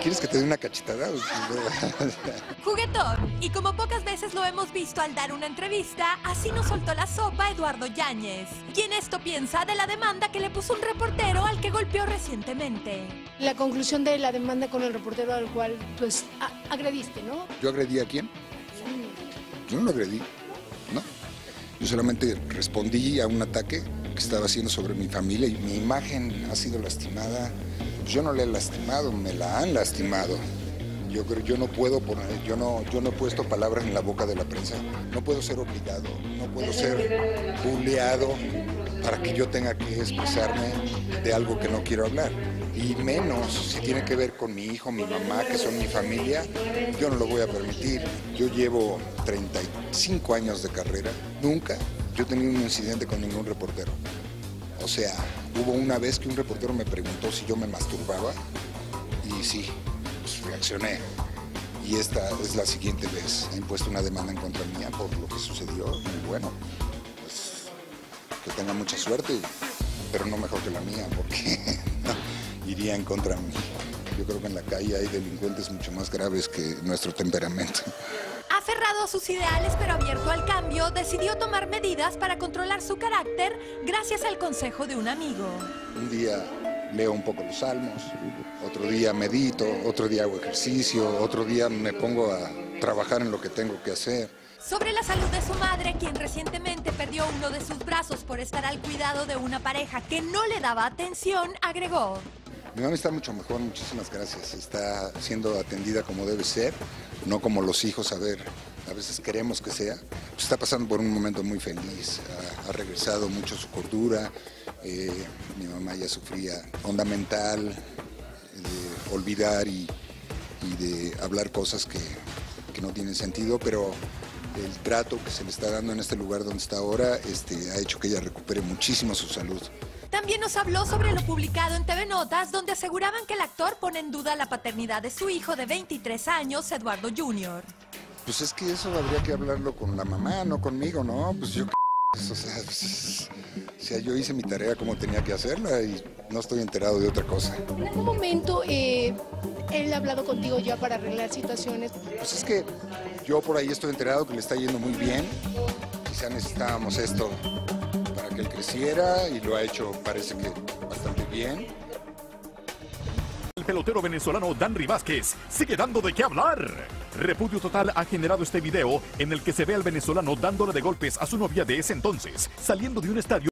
¿Quieres que te dé una cachetada? Juguetón, y como pocas veces lo hemos visto al dar una entrevista, así nos soltó la sopa Eduardo Yáñez, quien esto piensa de la demanda que le puso un reportero al que golpeó recientemente. La conclusión de la demanda con el reportero al cual, pues, agrediste, ¿no? ¿Yo agredí a quién? Yo no lo agredí, ¿no? Yo solamente respondí a un ataque estaba haciendo sobre mi familia y mi imagen ha sido lastimada. Yo no la he lastimado, me la han lastimado. Yo creo, yo no puedo poner, yo no, yo no he puesto palabras en la boca de la prensa. No puedo ser obligado, no puedo ser bulleado para que yo tenga que expresarme de algo que no quiero hablar. Y menos si tiene que ver con mi hijo, mi mamá, que son mi familia, yo no lo voy a permitir. Yo llevo 35 años de carrera, nunca yo he tenido un incidente con ningún reportero. O sea, hubo una vez que un reportero me preguntó si yo me masturbaba y sí, pues reaccioné. Y esta es la siguiente vez. Ha impuesto una demanda en contra mía por lo que sucedió y bueno, pues que tenga mucha suerte, pero no mejor que la mía porque iría en contra mí. Yo creo que en la calle hay delincuentes mucho más graves que nuestro temperamento. Aferrado a sus ideales pero abierto al cambio, decidió tomar medidas para controlar su carácter gracias al consejo de un amigo. Un día leo un poco los salmos, otro día medito, otro día hago ejercicio, otro día me pongo a trabajar en lo que tengo que hacer. Sobre la salud de su madre, quien recientemente perdió uno de sus brazos por estar al cuidado de una pareja que no le daba atención, agregó. Mi mamá está mucho mejor, muchísimas gracias. Está siendo atendida como debe ser, no como los hijos, a ver, a veces queremos que sea. Pues está pasando por un momento muy feliz, ha, regresado mucho su cordura. eh, mi mamá ya sufría onda mental, de olvidar y, y de hablar cosas que, que no tienen sentido, pero el trato que se le está dando en este lugar donde está ahora este, ha hecho que ella recupere muchísimo su salud. También nos habló sobre lo publicado en TV Notas, donde aseguraban que el actor pone en duda la paternidad de su hijo de 23 años, Eduardo Jr. Pues es que eso habría que hablarlo con la mamá, no conmigo, ¿no? Pues yo, o sea, pues, o sea, yo hice mi tarea como tenía que hacerla y no estoy enterado de otra cosa. ¿En algún momento eh, él ha hablado contigo ya para arreglar situaciones? Pues es que yo por ahí estoy enterado que le está yendo muy bien. Quizá necesitábamos esto él creciera y lo ha hecho, parece que bastante bien. El pelotero venezolano Danry Vázquez sigue dando de qué hablar. Repudio Total ha generado este video en el que se ve al venezolano dándole de golpes a su novia de ese entonces, saliendo de un estadio.